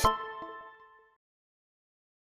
Bye.